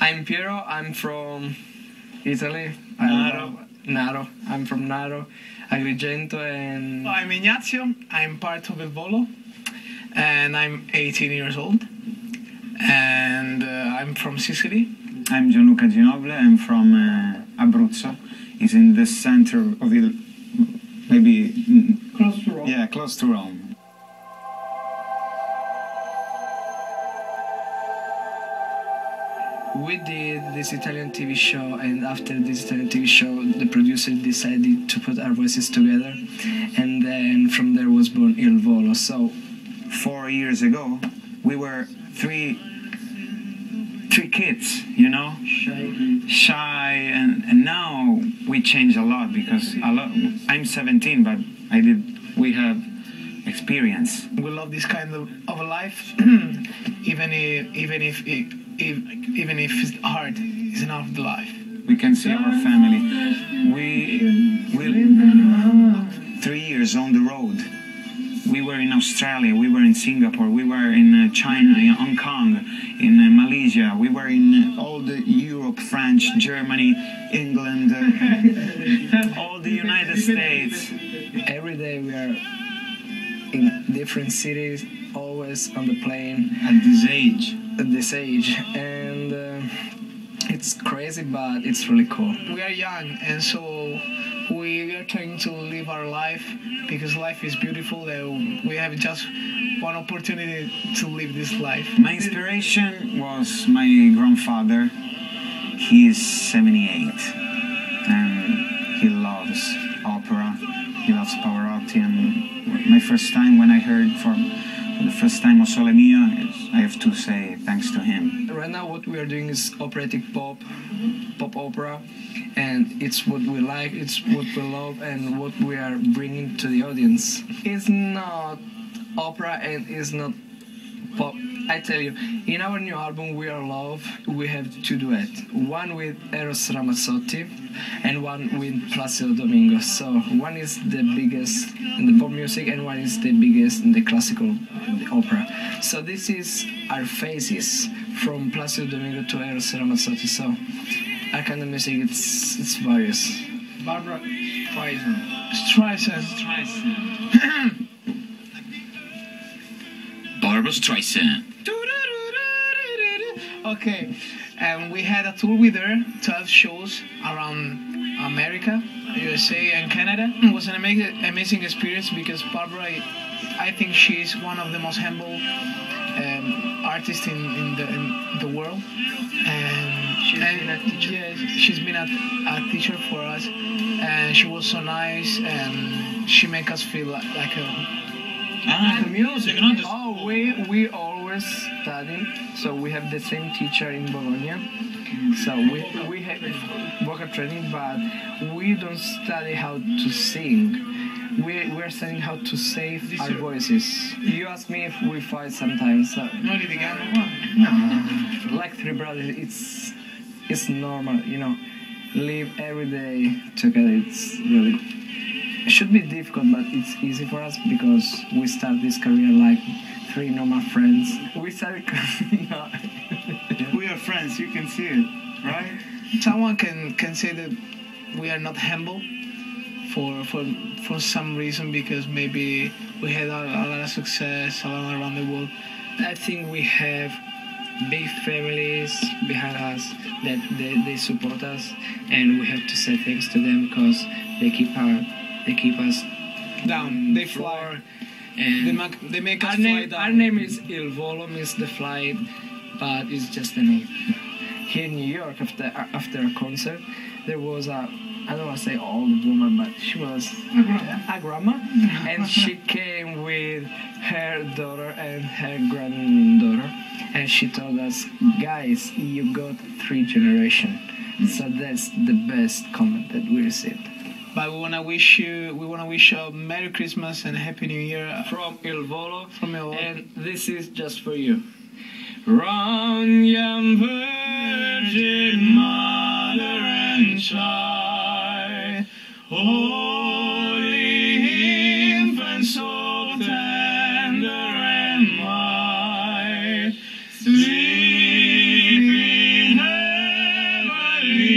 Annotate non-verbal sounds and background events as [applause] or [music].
I'm Piero. I'm from Italy. I Naro. Naro. I'm from Naro, Agrigento, and I'm Ignazio. I'm part of Il Volo, and I'm 18 years old. And uh, I'm from Sicily. I'm Gianluca Ginoble. I'm from uh, Abruzzo. It's in the center of the, maybe, mm, Close to Rome. yeah, close to Rome. We did this Italian TV show. And after this Italian TV show, the producer decided to put our voices together, and then from there was born Il Volo. So Four years ago, we were three, three kids, you know, shy, and, and now we changed a lot because a lot. I'm 17, but I did. We have experience. We love this kind of, of life, [clears throat] even if even if, if, if even if it's hard, it's enough the life. We can see our family. We we three years on the road. We were in Australia. We were in Singapore. We were in uh, China, in Hong Kong, in uh, Malaysia. We were in uh, all the Europe, France, Germany, England, all the United States. every day we are in different cities, always on the plane. At this age, at this age and uh, it's crazy but it's really cool We are young, and so we are trying to live our life because life is beautiful. And we have just one opportunity to live this life. my inspiration was my grandfather. He is 78 and he loves opera. He loves Pavarotti. And my first time when I heard for the first time O Sole Mio, is- I have to say thanks to him. right now what we are doing is operatic pop pop opera and it's what we like it's what we love and what we are bringing to the audience it's not opera and it's not pop I tell you, in our new album We Are Love, we have two duets. One with Eros Ramazzotti and one with Placido Domingo. So one is the biggest in the pop music and one is the biggest in the classical opera. So this is our faces from Placido Domingo to Eros Ramazzotti. So our kind of music it's it's various. Barbara Streisand. Streisand. Streisand. [clears throat] Barbara Streisand. Okay, and we had a tour with her, 12 shows around America, USA, and Canada. It was an amazing, amazing experience because Barbara, I, I think she's one of the most humble um, artists in, in, the, in the world. And She's and, been a teacher. Yes, she's been a, a teacher for us, and she was so nice, and she make us feel like, like a Ah, the music, not. Oh, we we always study. So we have the same teacher in Bologna. So we we have vocal training, but we don't study how to sing. We we're studying how to save our voices. You ask me if we fight sometimes. So, No like three brothers, it's it's normal. You know, live every day together. It's really. Should be difficult, but it's easy for us because we start this career like three normal friends. We started. [laughs] no. We are friends, you can see it, right? someone can can say that we are not humble for for for some reason because maybe we had a, a lot of success all around the world. I think we have big families behind us that they, they support us, and we have to say thanks to them because they keep our they keep us Down, they fly. And They make they make us our fly name, down. our name is Il Volo, means the flight, but it's just a name. Here in New York, after after a concert, there was a I don't want to say old woman, but she was a grandma, [laughs] and she came with her daughter and her granddaughter, and she told us, guys, you got three generation. So that's the best comment that we received. But we wanna wish you, we wanna wish you a Merry Christmas and a Happy New Year from Il Volo. From Il Volo. And this is just for you. Run, young Virgin Mother and Child, Holy Infant, so tender and mild, sleep in heavenly